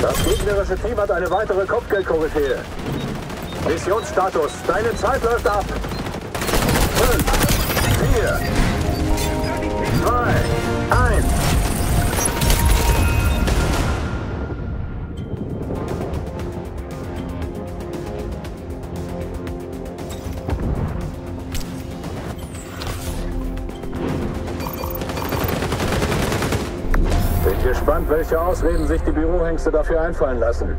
Das gegnerische Team hat eine weitere Kopfgeldkoryphäe. Missionsstatus. Deine Zeit läuft ab. 5, 4, 3, 1. welche Ausreden sich die Bürohengste dafür einfallen lassen.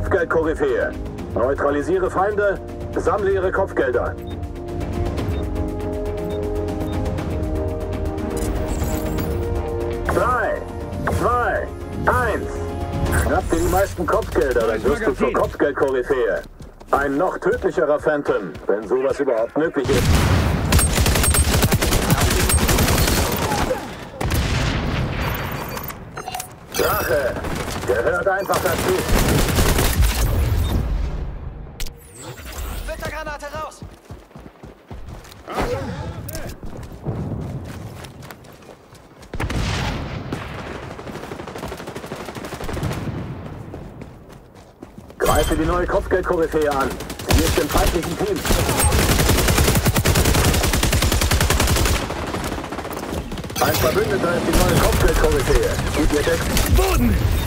Kopfgeldkoryphäe. Neutralisiere Feinde, sammle ihre Kopfgelder. Drei, zwei, eins. Schnapp dir die meisten Kopfgelder, dann wirst du zur Kopfgeldkoryphäe. Ein noch tödlicherer Phantom, wenn sowas überhaupt möglich ist. Drache, gehört einfach dazu. Neue Kopfgeldkoryphäe an. Sie ist im feindlichen Team. Ein Verbündeter ist die neue Kopfgeldkoryphäe. Gib ihr Deckung. Boden!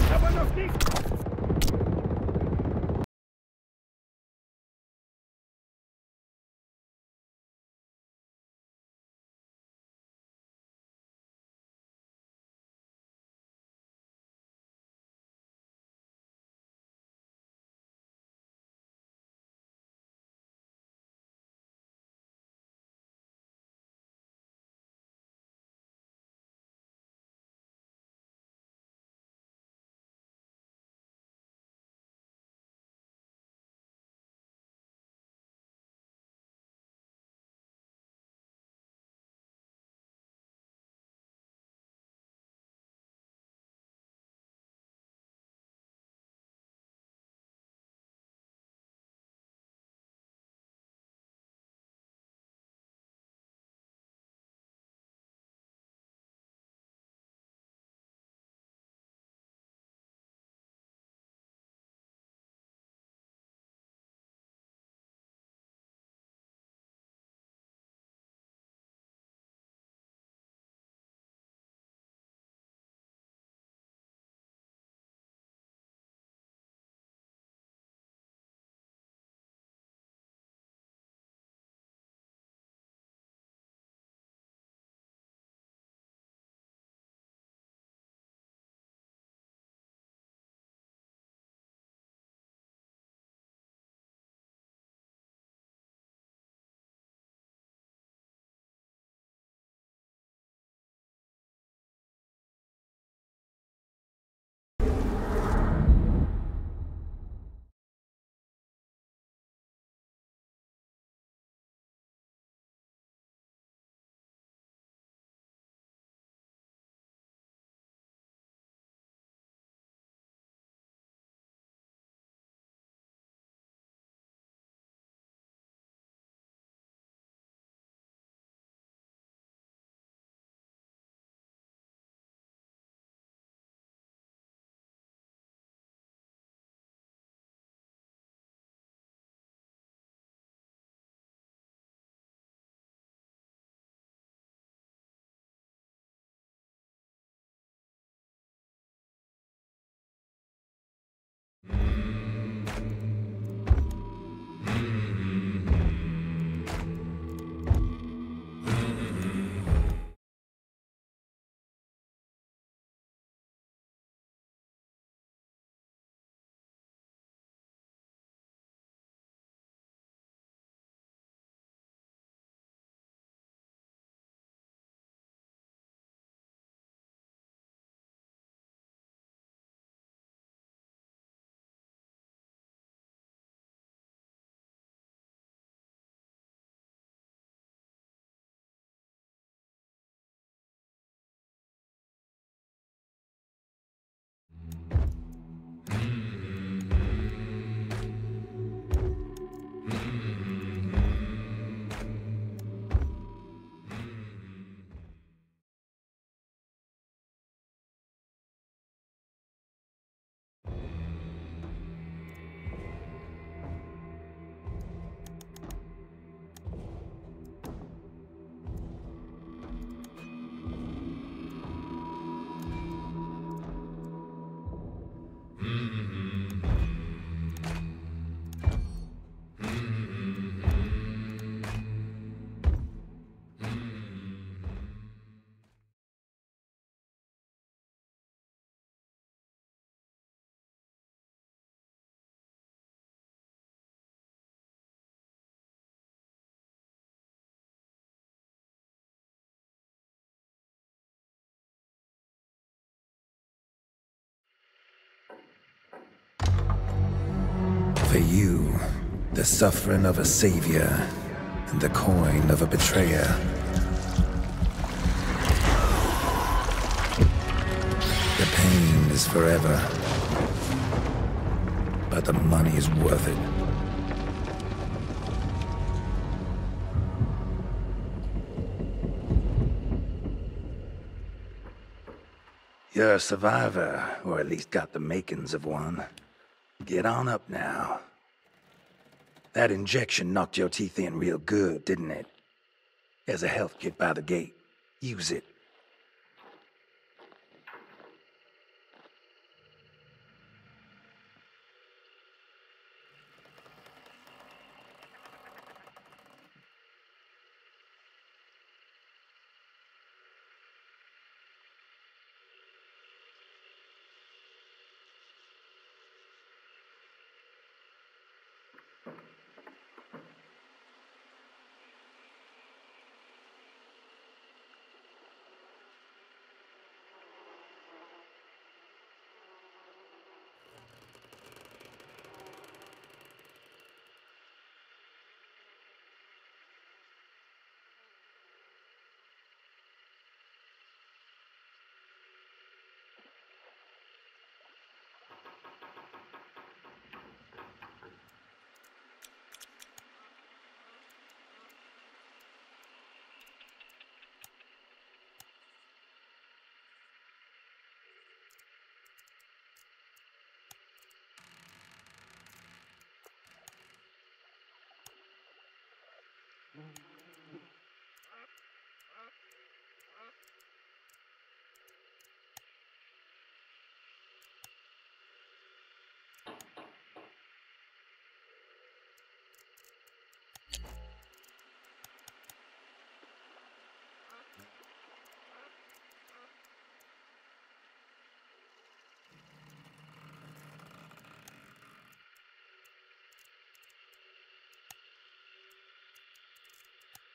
The suffering of a savior and the coin of a betrayer. The pain is forever, but the money is worth it. You're a survivor, or at least got the makings of one. Get on up now. That injection knocked your teeth in real good, didn't it? There's a health kit by the gate. Use it. Mm-hmm.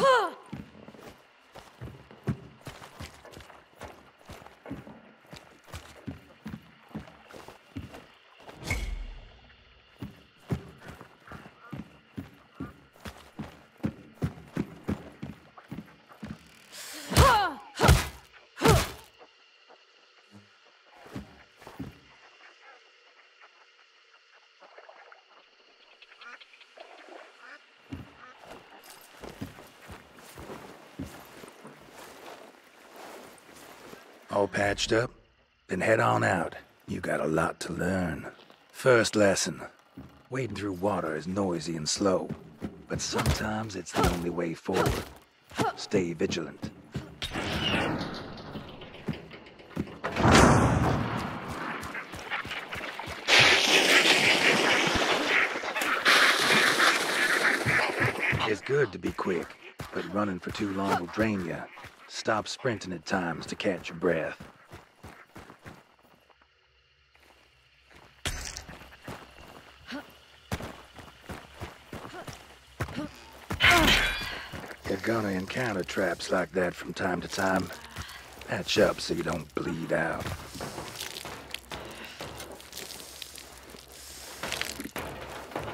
Huh. All patched up? Then head on out. You got a lot to learn. First lesson. Wading through water is noisy and slow. But sometimes it's the only way forward. Stay vigilant. It's good to be quick, but running for too long will drain you. Stop sprinting at times to catch your breath. You're gonna encounter traps like that from time to time. Patch up so you don't bleed out.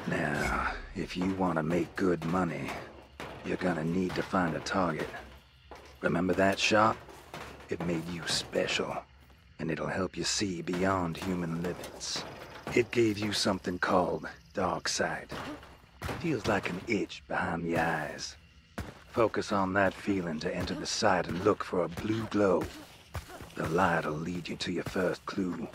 Now, if you want to make good money, you're gonna need to find a target. Remember that shot? It made you special, and it'll help you see beyond human limits. It gave you something called dark sight. Feels like an itch behind the eyes. Focus on that feeling to enter the sight and look for a blue glow. The light'll lead you to your first clue.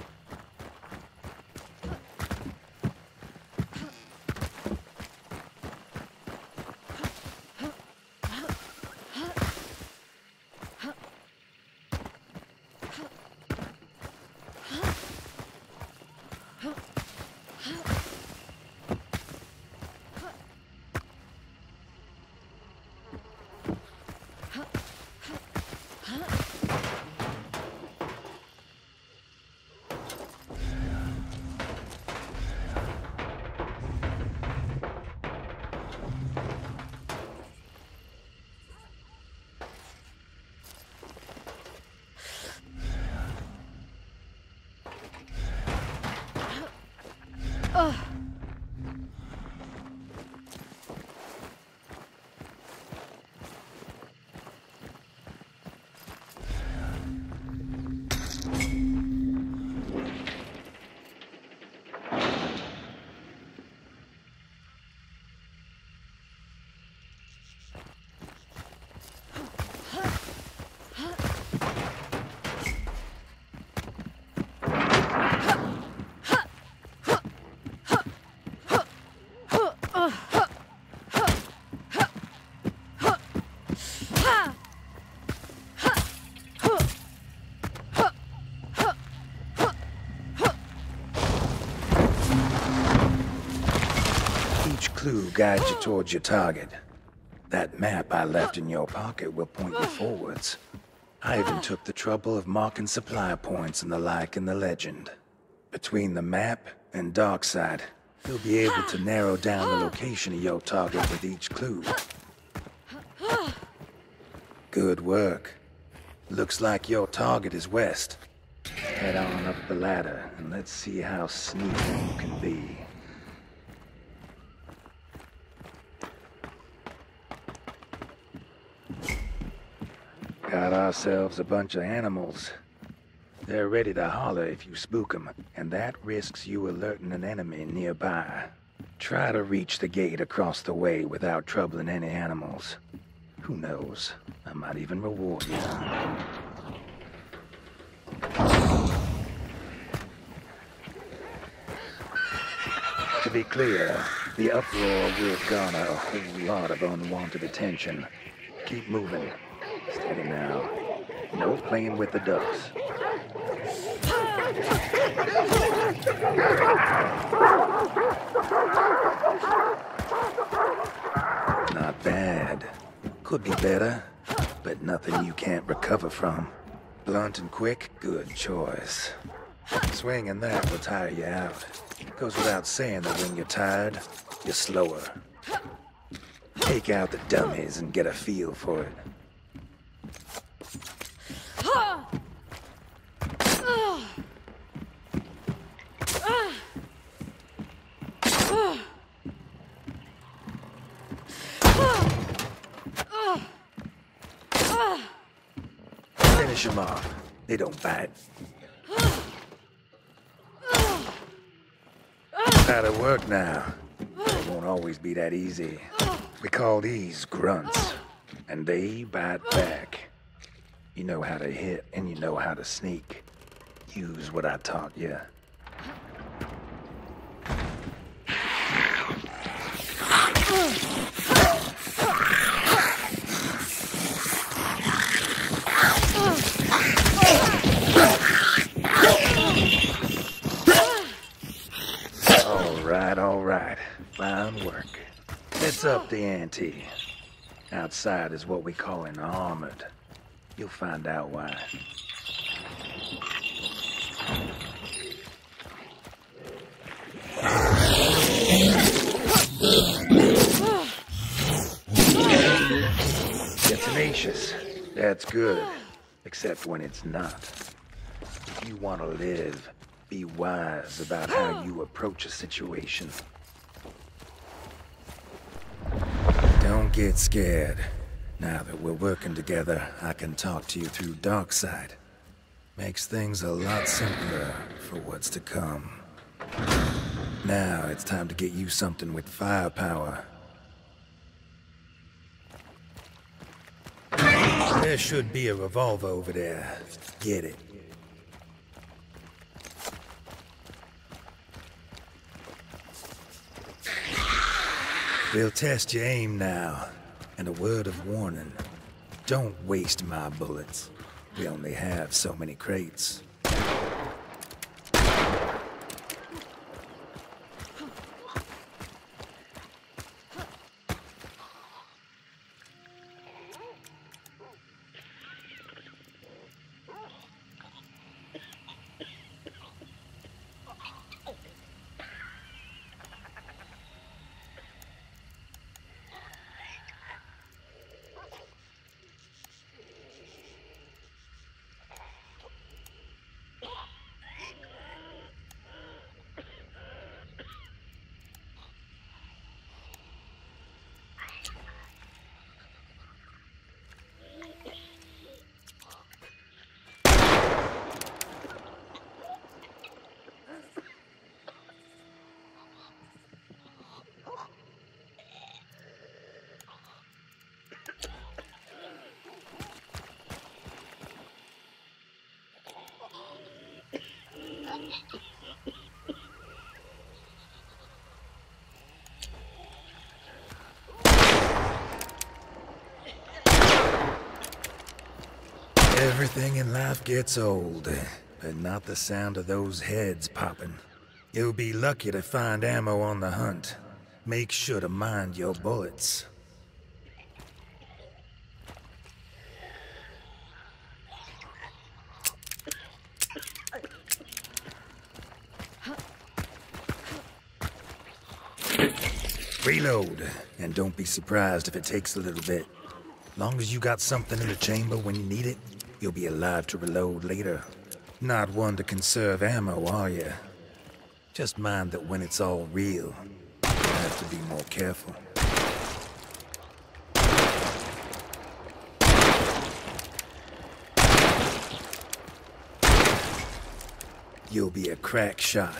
Each clue guides you towards your target. That map I left in your pocket will point you forwards. I even took the trouble of marking supply points and the like in the legend. Between the map and dark sight, you'll be able to narrow down the location of your target with each clue. Good work. Looks like your target is west. Head on up the ladder and let's see how sneaky you can be. Got ourselves a bunch of animals. They're ready to holler if you spook 'em, and that risks you alerting an enemy nearby. Try to reach the gate across the way without troubling any animals. Who knows? I might even reward you. To be clear, the uproar will garner a whole lot of unwanted attention. Keep moving. Steady now. No playing with the ducks. Not bad. Could be better, but nothing you can't recover from. Blunt and quick, good choice. Swinging that will tire you out. Goes without saying that when you're tired, you're slower. Take out the dummies and get a feel for it. Finish them off. They don't bite. Out of work now. It won't always be that easy. We call these grunts, and they bite back. You know how to hit, and you know how to sneak. Use what I taught you. All right, all right. Fine work. Let's up the ante. Outside is what we call an armored. You'll find out why. Tenacious. That's good. Except when it's not. If you want to live, be wise about how you approach a situation. Don't get scared. Now that we're working together, I can talk to you through dark sight. Makes things a lot simpler for what's to come. Now it's time to get you something with firepower. There should be a revolver over there. Get it. We'll test your aim now. And a word of warning. Don't waste my bullets. We only have so many crates. Everything in life gets old, but not the sound of those heads popping. You'll be lucky to find ammo on the hunt. Make sure to mind your bullets. Reload, and don't be surprised if it takes a little bit. Long as you got something in the chamber when you need it, you'll be alive to reload later. Not one to conserve ammo, are you? Just mind that when it's all real, you have to be more careful. You'll be a crack shot.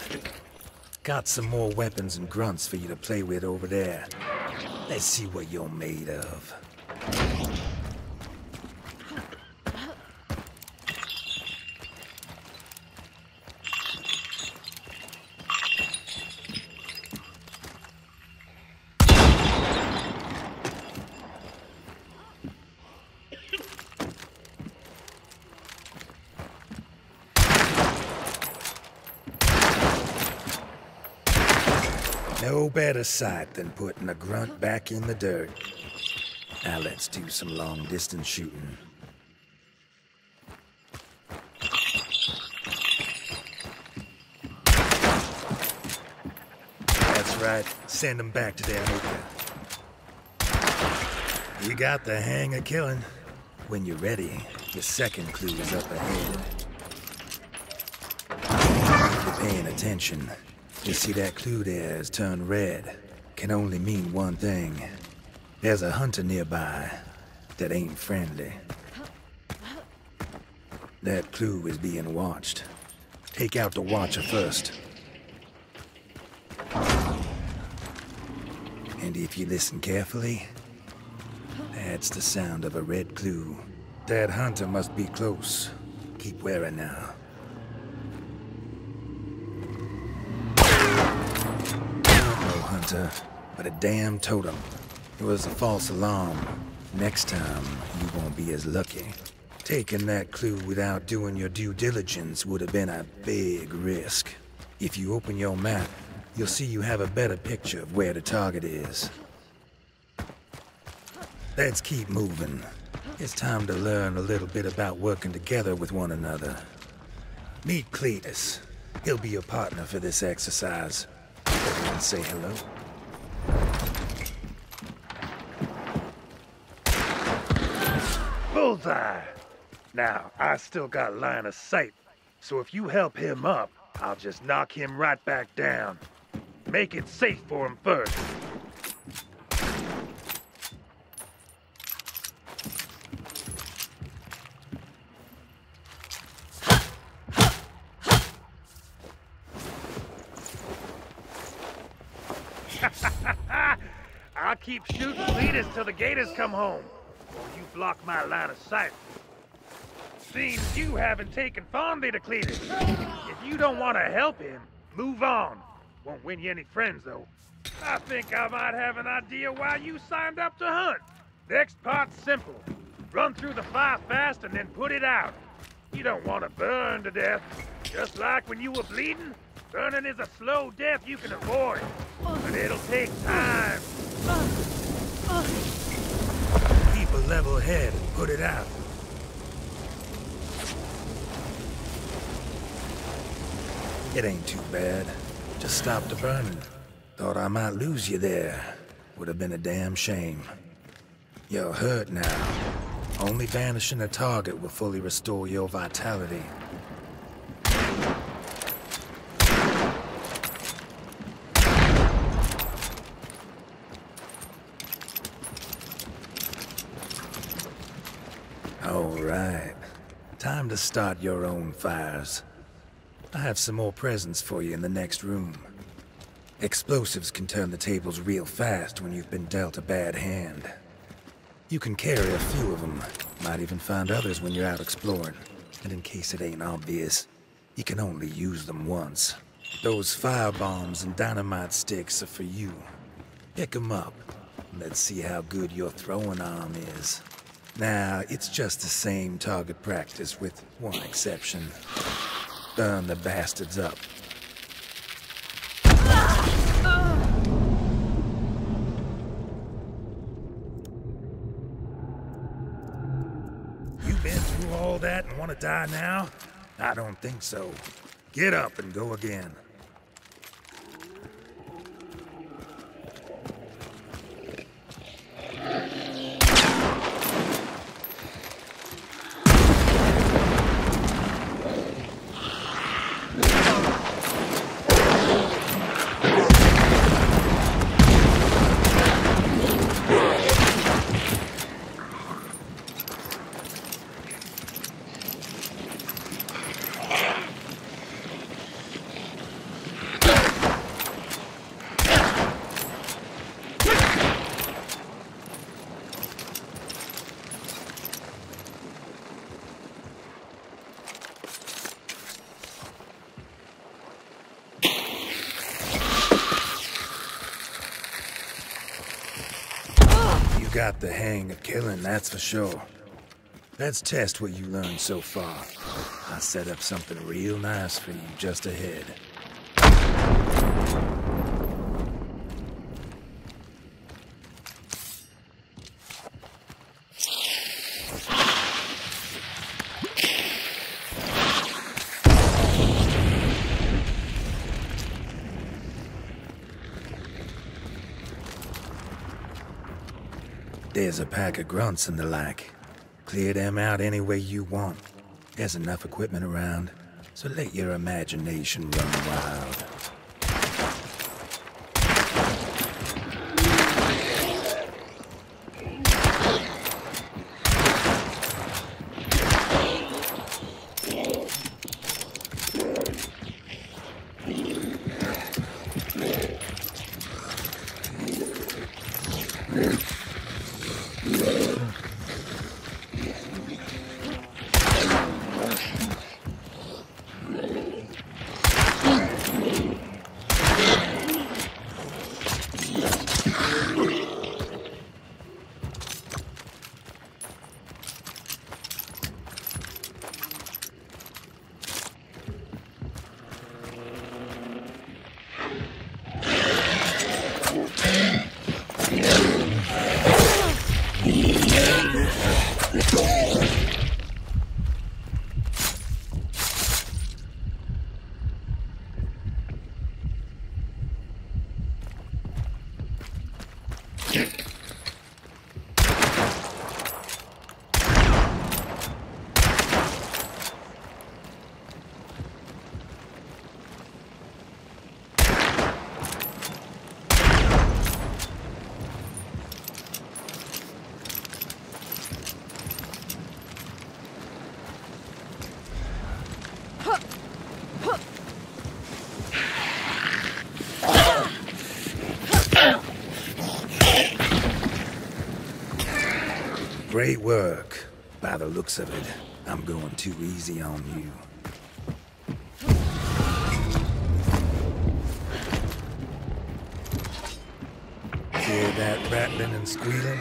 Got some more weapons and grunts for you to play with over there. Let's see what you're made of. No better sight than putting a grunt back in the dirt. Now let's do some long distance shooting. That's right. Send them back to their. You got the hang of killing. When you're ready, the second clue is up ahead. If you're paying attention, you see that clue there has turned red. Can only mean one thing. There's a hunter nearby that ain't friendly. That clue is being watched. Take out the watcher first. And if you listen carefully, that's the sound of a red clue. That hunter must be close. Keep wary now. But a damn totem. It was a false alarm. Next time, you won't be as lucky. Taking that clue without doing your due diligence would have been a big risk. If you open your map, you'll see you have a better picture of where the target is. Let's keep moving. It's time to learn a little bit about working together with one another. Meet Cletus. He'll be your partner for this exercise. Everyone say hello. Bullseye! Now, I still got line of sight, so if you help him up, I'll just knock him right back down. Make it safe for him first. I'll keep shooting leaders till the gators come home, or you block my line of sight. Seems you haven't taken fondly to Cletus. If you don't want to help him, move on. Won't win you any friends, though. I think I might have an idea why you signed up to hunt. Next part's simple. Run through the fire fast and then put it out. You don't want to burn to death. Just like when you were bleeding, burning is a slow death you can avoid. But it'll take time. Level head and put it out. It ain't too bad. Just stop the burning. Thought I might lose you there. Would have been a damn shame. You're hurt now. Only banishing a target will fully restore your vitality. All right. Time to start your own fires. I have some more presents for you in the next room. Explosives can turn the tables real fast when you've been dealt a bad hand. You can carry a few of them. Might even find others when you're out exploring. And in case it ain't obvious, you can only use them once. Those fire bombs and dynamite sticks are for you. Pick 'em up. Let's see how good your throwing arm is. Nah, it's just the same target practice with one exception. Burn the bastards up. You been through all that and want to die now? I don't think so. Get up and go again. You got the hang of killing, that's for sure. Let's test what you learned so far. I set up something real nice for you just ahead. A pack of grunts and the like. Clear them out any way you want. There's enough equipment around, so let your imagination run wild. Great work. By the looks of it, I'm going too easy on you. Hear that rattling and squealing?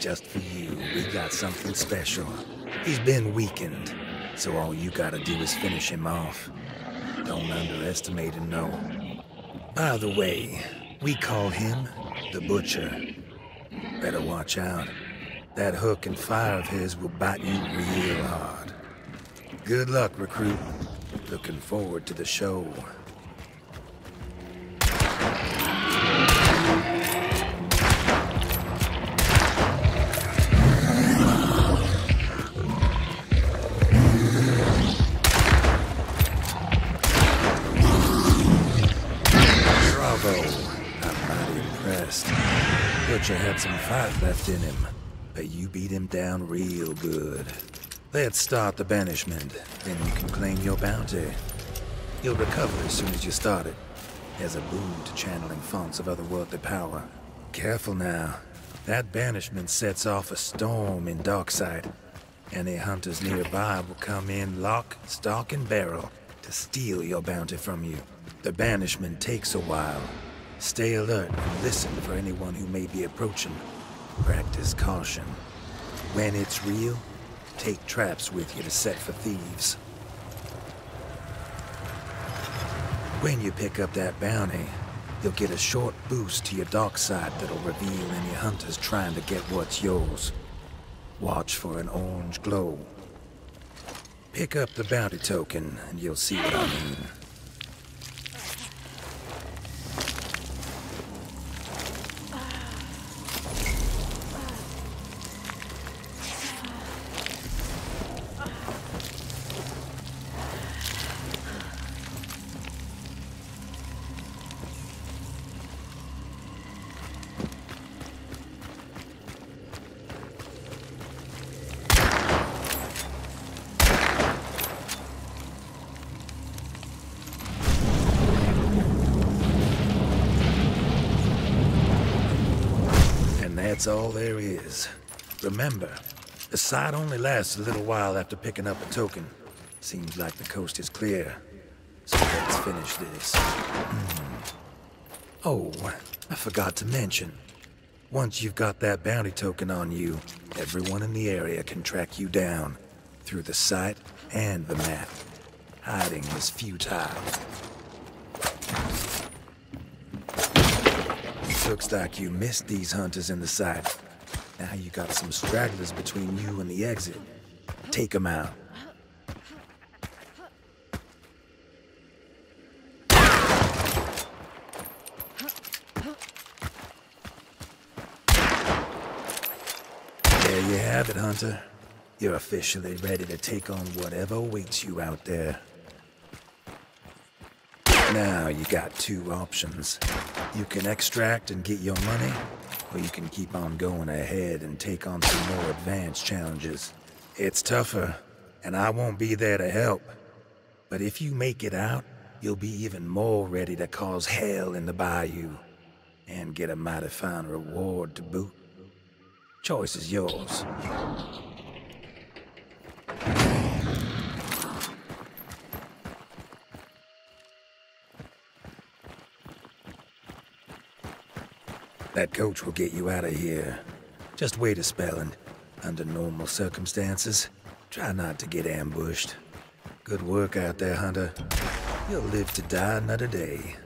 Just for you, we got something special. He's been weakened, so all you gotta do is finish him off. Don't underestimate him, no. By the way, we call him the Butcher. Better watch out. That hook and fire of his will bite you real hard. Good luck, recruit. Looking forward to the show. Bravo. I'm mighty impressed. Butcher had some fight left in him, but you beat him down real good. Let's start the banishment, then you can claim your bounty. You'll recover as soon as you start it. There's a boon to channeling fonts of otherworldly power. Careful now. That banishment sets off a storm in dark sight. Any hunters nearby will come in lock, stock, and barrel to steal your bounty from you. The banishment takes a while. Stay alert and listen for anyone who may be approaching. Practice caution. When it's real, take traps with you to set for thieves. When you pick up that bounty, you'll get a short boost to your dark sight that'll reveal any hunters trying to get what's yours. Watch for an orange glow. Pick up the bounty token, and you'll see what I mean. Remember, the sight only lasts a little while after picking up a token. Seems like the coast is clear. So let's finish this. Hmm. Oh, I forgot to mention. Once you've got that bounty token on you, everyone in the area can track you down. Through the sight and the map. Hiding is futile. Looks like you missed these hunters in the sight. Now you got some stragglers between you and the exit. Take them out. There you have it, Hunter. You're officially ready to take on whatever awaits you out there. Now you got two options. You can extract and get your money, or you can keep on going ahead and take on some more advanced challenges. It's tougher, and I won't be there to help. But if you make it out, you'll be even more ready to cause hell in the bayou, and get a mighty fine reward to boot. Choice is yours. That coach will get you out of here. Just wait a spell and, under normal circumstances, try not to get ambushed. Good work out there, Hunter. You'll live to die another day.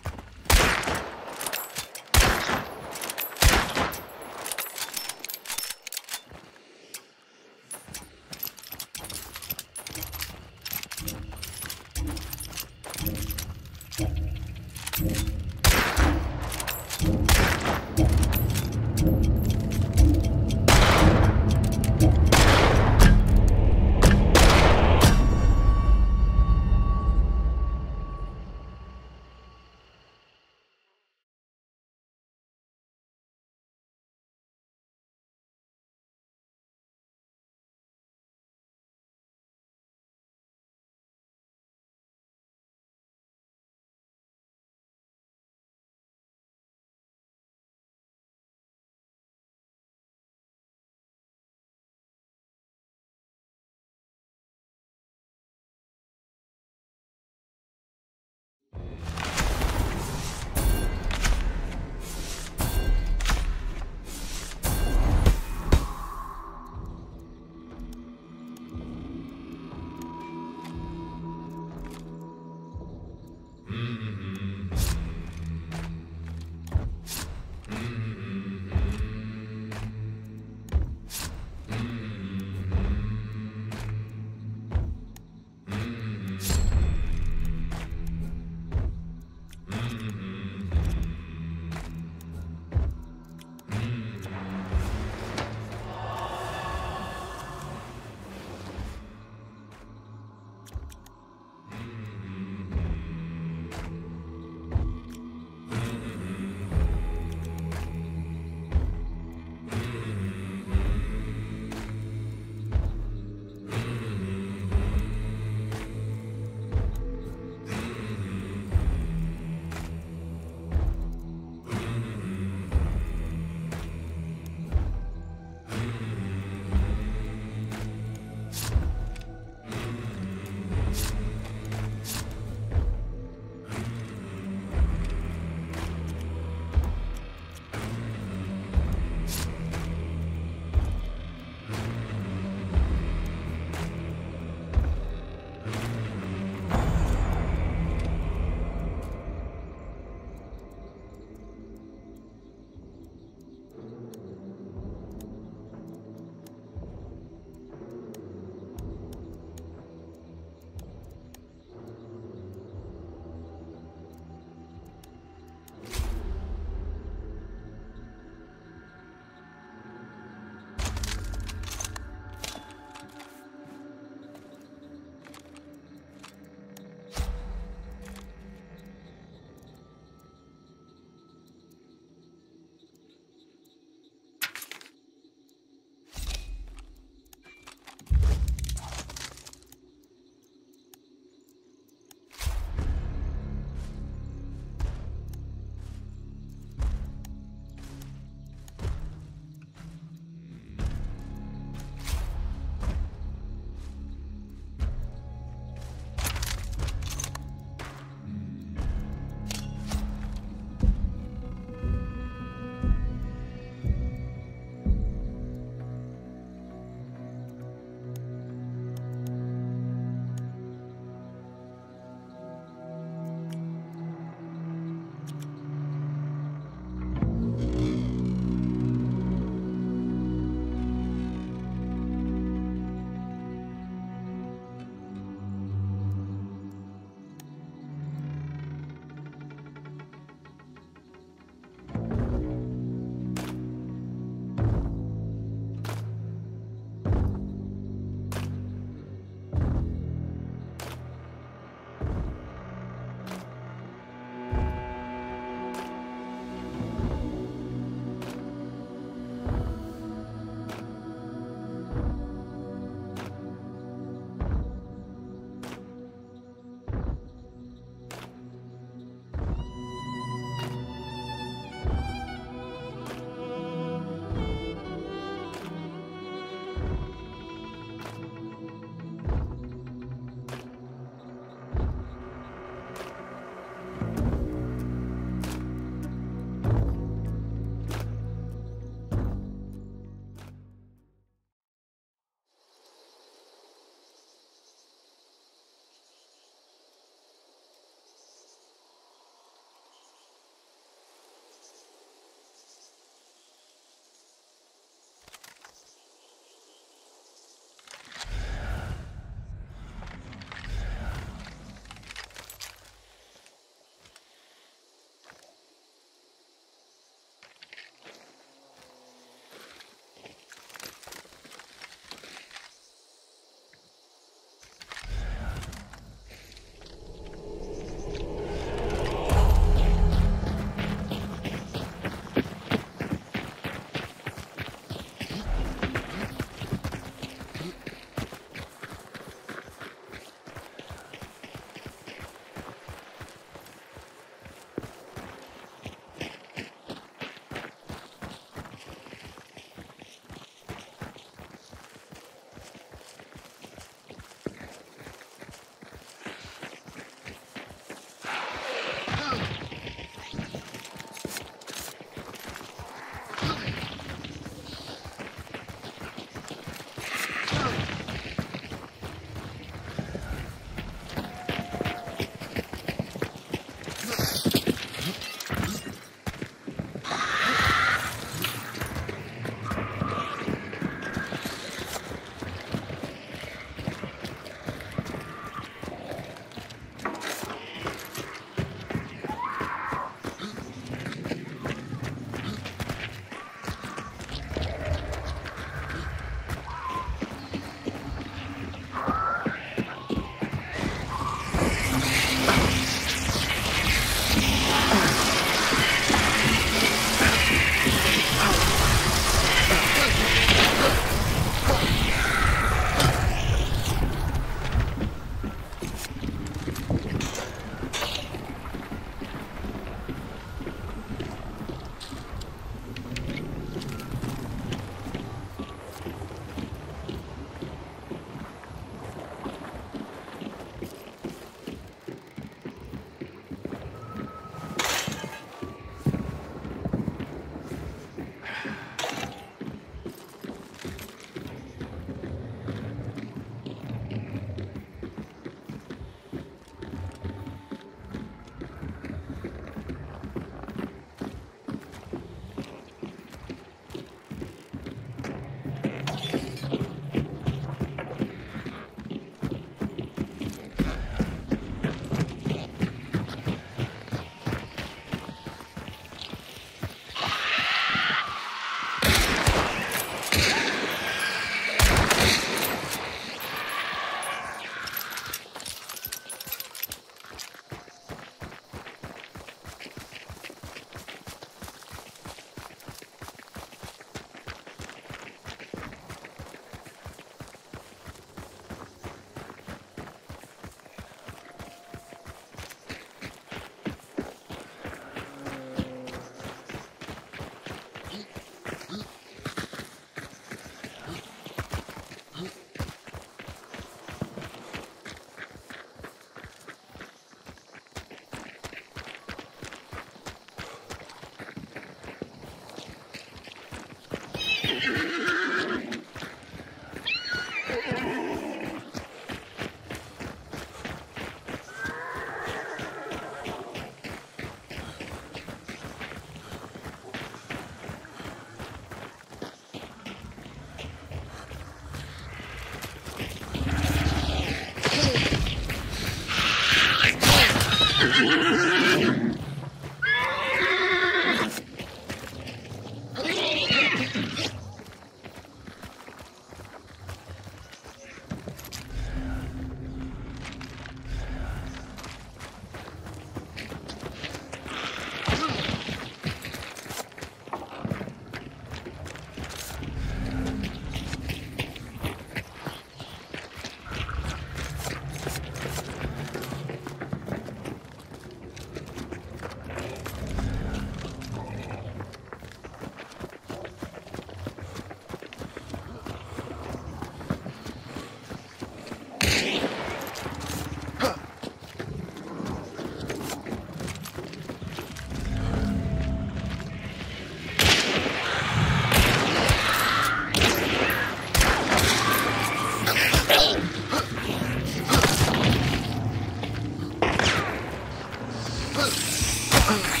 Okay.